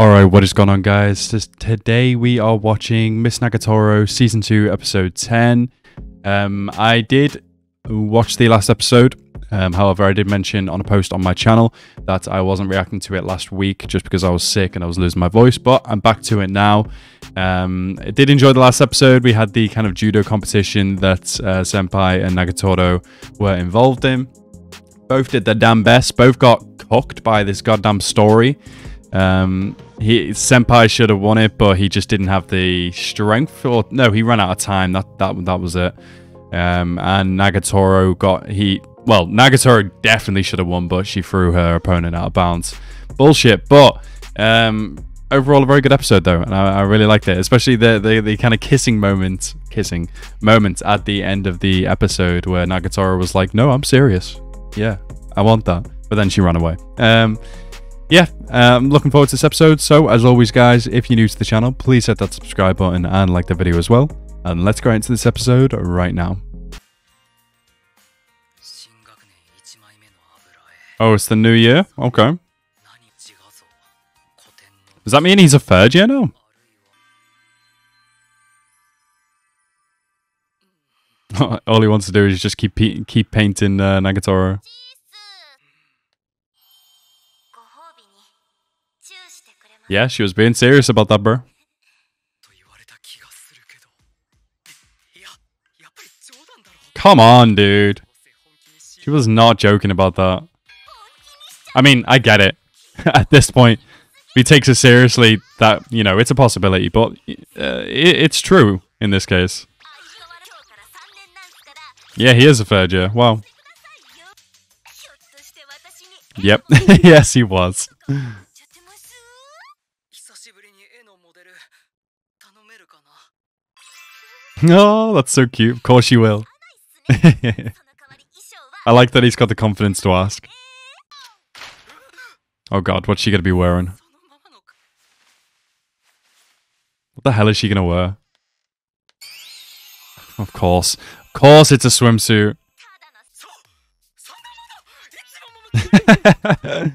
Alright, what is going on guys? Today we are watching Miss Nagatoro Season 2 Episode 10. Um, I did watch the last episode, um, however I did mention on a post on my channel that I wasn't reacting to it last week just because I was sick and I was losing my voice, but I'm back to it now. Um, I did enjoy the last episode. We had the kind of judo competition that uh, Senpai and Nagatoro were involved in. Both did their damn best, both got cooked by this goddamn story. Um, he Senpai should have won it, but he just didn't have the strength. Or no, he ran out of time. That that that was it. Um, and Nagatoro got he well, Nagatoro definitely should have won, but she threw her opponent out of bounds. Bullshit. But um, overall, a very good episode though, and I, I really liked it, especially the the, the kind of kissing moment, kissing moment at the end of the episode where Nagatoro was like, "No, I'm serious. Yeah, I want that," but then she ran away. Um yeah, I'm um, looking forward to this episode. So, as always, guys, if you're new to the channel, please hit that subscribe button and like the video as well. And let's go into this episode right now. Oh, it's the new year? Okay. Does that mean he's a third year now? All he wants to do is just keep keep painting uh, Nagatoro. Yeah, she was being serious about that, bro. Come on, dude. She was not joking about that. I mean, I get it. At this point, if he takes it seriously, that, you know, it's a possibility. But uh, it, it's true in this case. Yeah, he is a third year. Wow. Yep. yes, he was. Oh, that's so cute. Of course you will. I like that he's got the confidence to ask. Oh god, what's she gonna be wearing? What the hell is she gonna wear? Of course. Of course it's a swimsuit.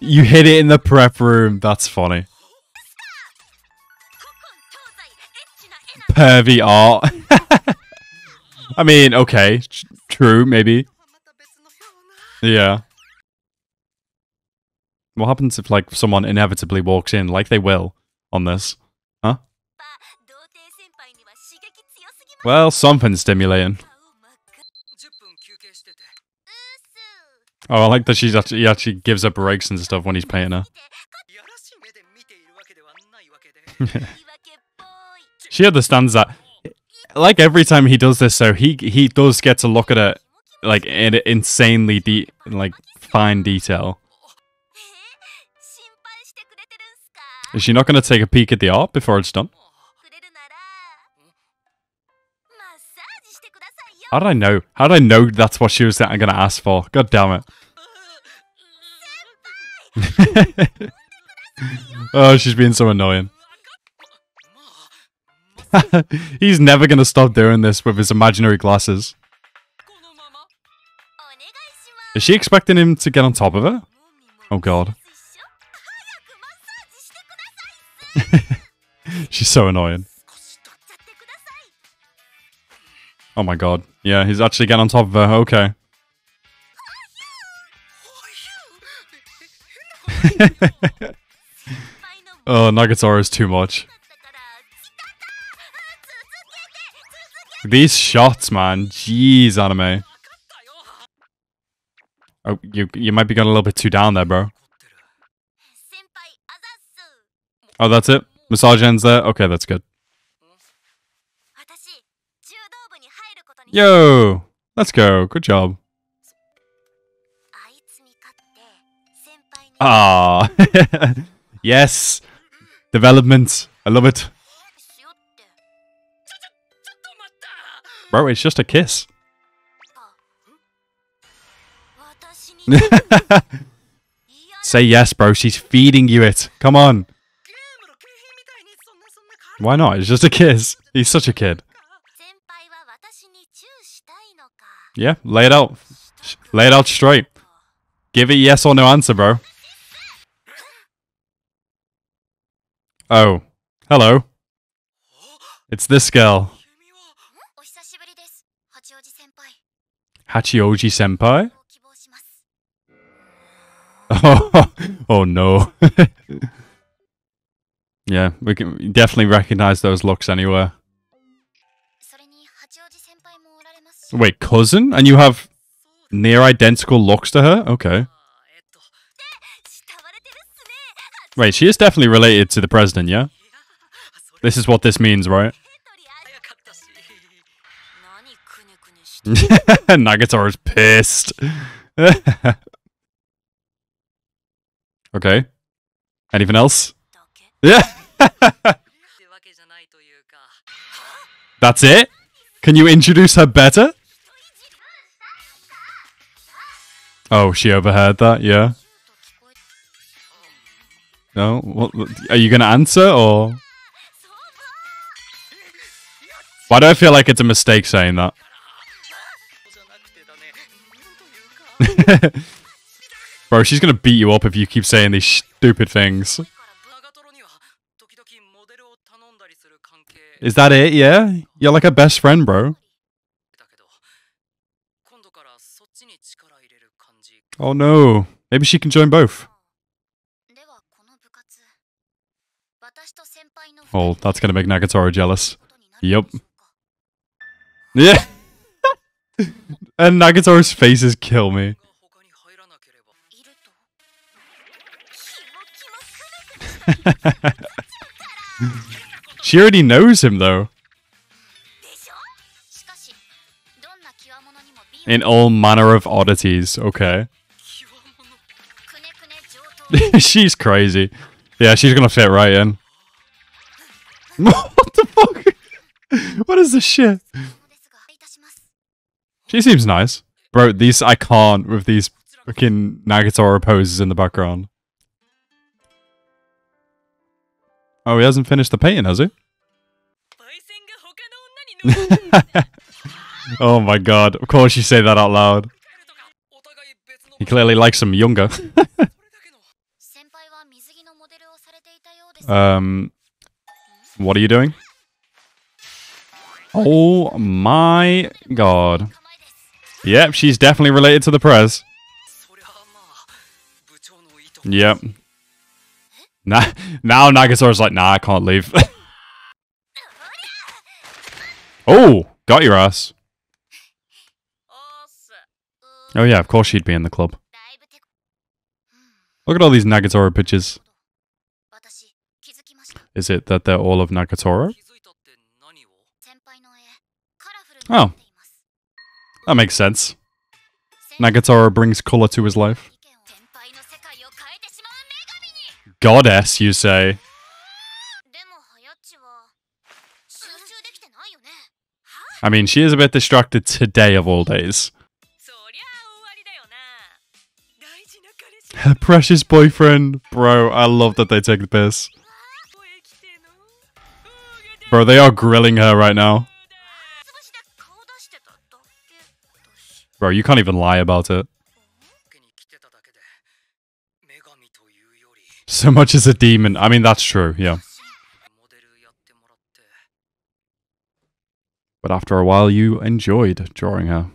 you hit it in the prep room. That's funny. Pervy art. I mean, okay, true, maybe. Yeah. What happens if, like, someone inevitably walks in, like they will, on this? Huh? Well, something stimulating. Oh, I like that she's actually, he actually gives her breaks and stuff when he's paying her. She understands that. Like every time he does this, so he he does get to look at it like in insanely deep, like fine detail. Is she not going to take a peek at the art before it's done? How did I know? How did I know that's what she was going to ask for? God damn it. oh, she's being so annoying. He's never to stop doing this with his imaginary glasses. Is she expecting him to get on top of her? Oh god. She's so annoying. Oh my god. Yeah, he's actually getting on top of her. Okay. oh, Nagatoro is too much. These shots, man. Jeez, anime. Oh, you you might be going a little bit too down there, bro. Oh, that's it? Massage ends there? Okay, that's good. Yo! Let's go. Good job. Ah, yes. Development. I love it. Bro, it's just a kiss. Say yes, bro. She's feeding you it. Come on. Why not? It's just a kiss. He's such a kid. Yeah, lay it out. Lay it out straight. Give it yes or no answer, bro. Oh, hello. It's this girl, Hachioji senpai? Oh, oh no. yeah, we can definitely recognize those looks anywhere. Wait, cousin? And you have near identical looks to her? Okay. Wait, she is definitely related to the president, yeah? This is what this means, right? Nagatoro is pissed. okay. Anything else? Yeah. That's it? Can you introduce her better? Oh, she overheard that, yeah. No? What, are you going to answer, or...? Why do I feel like it's a mistake saying that? Bro, she's gonna beat you up if you keep saying these stupid things. Is that it, yeah? You're like a best friend, bro. Oh no. Maybe she can join both. Oh, that's gonna make Nagatoro jealous. Yep. Yeah. And Nagatoro's faces kill me. she already knows him though. In all manner of oddities, okay. she's crazy. Yeah, she's gonna fit right in. what the fuck? what is this shit? She seems nice. Bro, these I can't with these fucking Nagatoro poses in the background. Oh, he hasn't finished the painting, has he? oh my god, of course you say that out loud. He clearly likes him younger. um, what are you doing? Oh my god. Yep, she's definitely related to the press. Yep. Nah, now Nagatoro's like, nah, I can't leave. oh, got your ass. Oh yeah, of course she'd be in the club. Look at all these Nagatoro pictures. Is it that they're all of Nagatoro? Oh, that makes sense. Nagatoro brings color to his life. Goddess, you say? I mean, she is a bit distracted today of all days. Her precious boyfriend. Bro, I love that they take the piss. Bro, they are grilling her right now. Bro, you can't even lie about it. So much as a demon. I mean, that's true, yeah. But after a while, you enjoyed drawing her.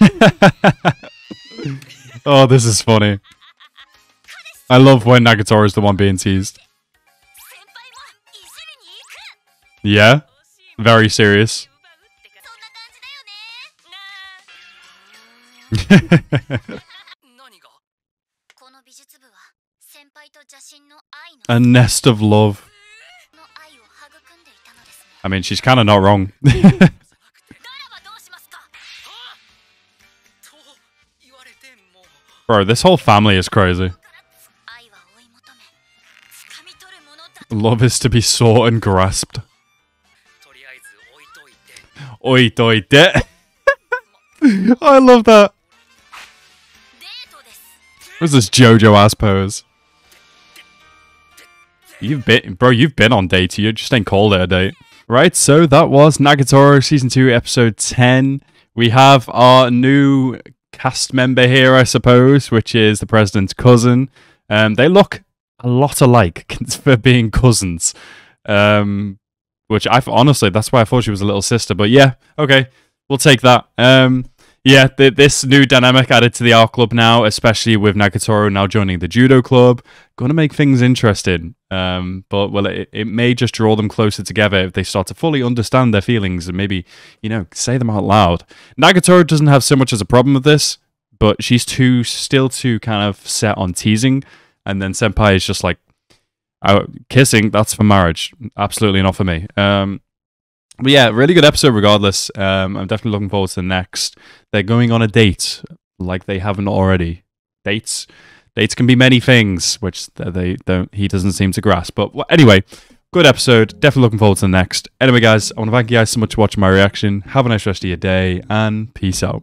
oh, this is funny. I love when Nagatoro is the one being teased. Yeah? Very serious. A nest of love. I mean, she's kind of not wrong. Bro, this whole family is crazy. Love is to be sought and grasped. Oitoite. I love that. What's this JoJo ass pose? You've been, bro, you've been on date. You just ain't called it a date. Right, so that was Nagatoro Season 2, Episode 10. We have our new cast member here, I suppose, which is the president's cousin. Um, they look a lot alike for being cousins. Um, which I honestly, that's why I thought she was a little sister. But yeah, okay, we'll take that. Um, yeah, th- this new dynamic added to the Art Club now, especially with Nagatoro now joining the Judo Club, going to make things interesting. Um, but well, it, it may just draw them closer together if they start to fully understand their feelings and maybe you know say them out loud. Nagatoro doesn't have so much as a problem with this, but she's too still too kind of set on teasing, and then Senpai is just like, oh, kissing. That's for marriage. Absolutely not for me. Um, but yeah, really good episode regardless. Um, I'm definitely looking forward to the next. They're going on a date like they haven't already. Dates, dates can be many things, which they don't. He doesn't seem to grasp. But anyway, good episode. Definitely looking forward to the next. Anyway, guys, I want to thank you guys so much for watching my reaction. Have a nice rest of your day, and peace out.